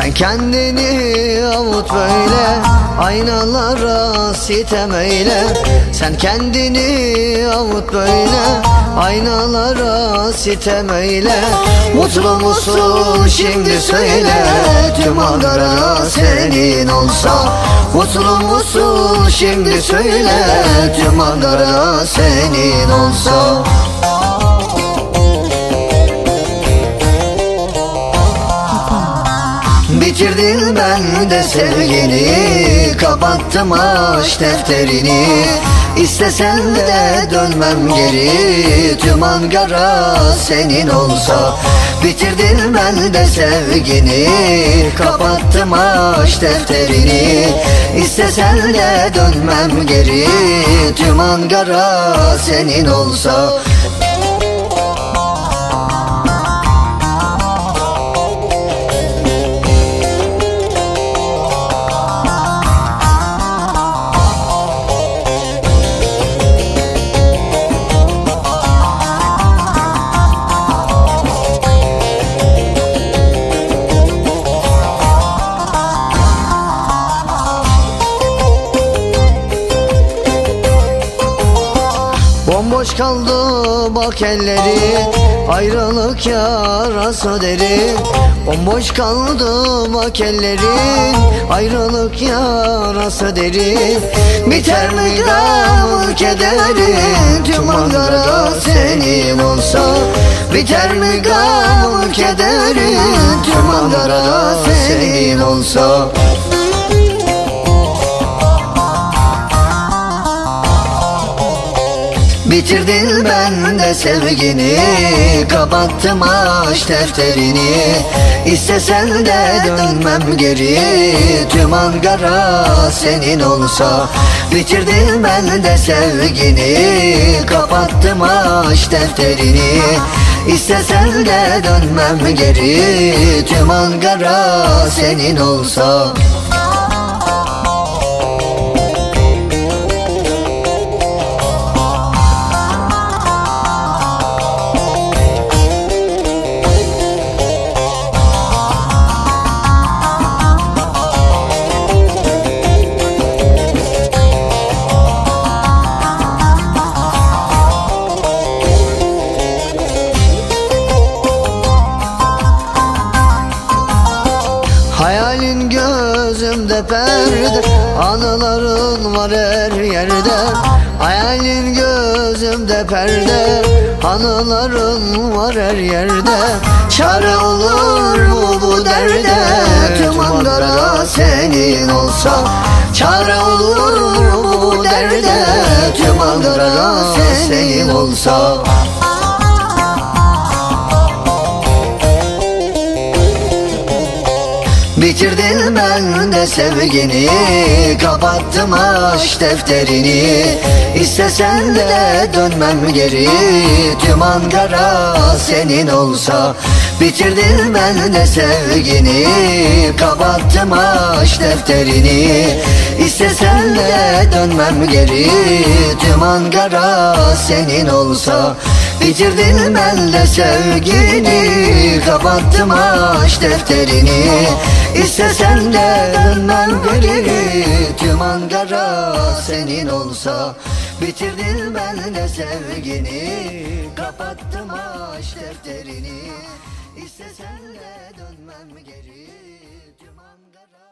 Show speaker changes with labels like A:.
A: Kendini avut böyle Aynalara sitem eyle. Sen kendini avut böyle Aynalara sitem eyle. Mutlu musun şimdi söyle Tüm Ankara senin olsa. Mutlu musun şimdi söyle Tüm Ankara senin olsa Bitirdin ben de sevgini. Kapattım aşk defterini. İstesen de dönmem geri. Tüm Ankara senin olsa. Bitirdin ben de sevgini. Kapattım aşk defterini. İstesen de dönmem geri. Tüm Ankara senin olsa Bomboş kaldı bak elleri. Ayrılık yarası derin Bomboş kaldı bak ellerin Ayrılık yarası derin Biter mi gam kederin Tüm Ankara senin olsa Biter mi gam kederin Tüm Ankara senin olsa Bitirdin ben de sevgini. Kapattım aşk defterini. İstesen de dönmem geri. Tüm Ankara senin olsa. Bitirdin ben de sevgini. Kapattım aşk defterini. İstesen de dönmem geri. Tüm Ankara senin olsa gözümde perde Anıların var her yerde. Hayalin gözümde perde Anıların var her yerde. Çare olur mu bu derde? Tüm Ankara senin olsa. Çare olur mu bu derde? Tüm Ankara senin olsa Bitirdin ben de sevgini Kapattım aşk defterini. İstesen de dönmem geri Tüm Ankara senin olsa. Bitirdin ben de sevgini Kapattım aşk defterini. İstesen de dönmem geri. Tüm Ankara senin olsa Bitirdin ben de sevgini. Kapattım aşk defterini. İstesen de dönmem geri. Tüm Ankara senin olsa Bitirdin ben de sevgini. Kapattım aşk defterini. İstesen de dönmem geri Sangara